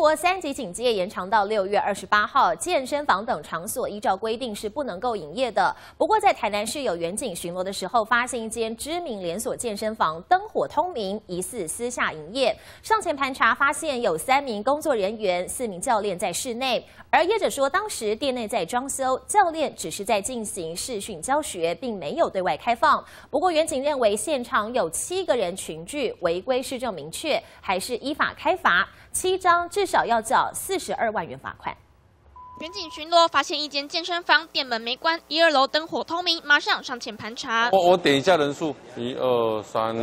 国三级警戒延长到六月二十八号，健身房等场所依照规定是不能够营业的。不过，在台南市有远警巡逻的时候，发现一间知名连锁健身房灯火通明，疑似私下营业。上前盘查，发现有三名工作人员、四名教练在室内。而业者说，当时店内在装修，教练只是在进行视讯教学，并没有对外开放。不过，远警认为现场有七个人群聚，违规事证明确，还是依法开罚。七张至少要缴四十二万元罚款。远警巡逻发现一间健身房店门没关，一二楼灯火通明，马上上前盘查。我我点一下人数，一二三，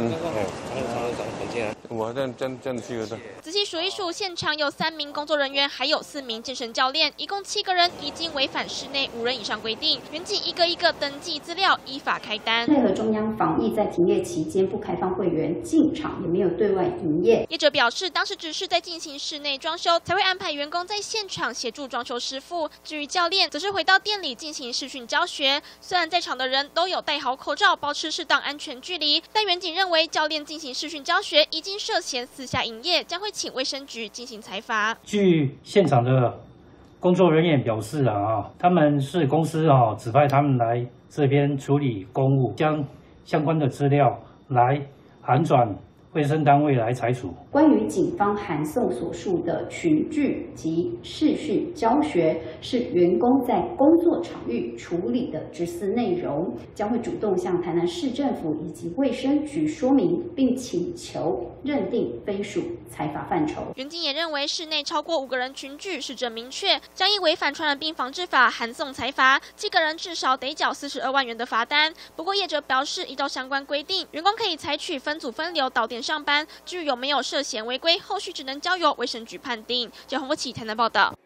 我这样这样这样七个字。仔细数一数，现场有三名工作人员，还有四名健身教练，一共七个人，已经违反室内五人以上规定。远警一个一个登记资料，依法开单。配合中央防疫，在停业期间不开放会员进场，也没有对外营业。业者表示，当时只是在进行室内装修，才会安排员工在现场协助装修师傅。至于教练，则是回到店里进行视讯教学。虽然在场的人都有戴好口罩，保持适当安全距离，但远警认为教练进行视讯教学已经涉嫌私下营业，将会请卫生局进行裁罚。据现场的工作人员表示啊，他们是公司啊指派他们来这边处理公务，将相关的资料来函转。卫生单位来裁处。关于警方函送所述的群聚及视讯教学，是员工在工作场域处理的执私内容，将会主动向台南市政府以及卫生局说明，并请求认定非属裁罚范畴。袁静也认为，室内超过五个人群聚，是证明确，将因违反传染病防治法函送裁罚，七个人至少得缴四十二万元的罚单。不过业者表示，依照相关规定，员工可以采取分组分流到上班，至于有没有涉嫌违规，后续只能交由卫生局判定。交通部起台南报道。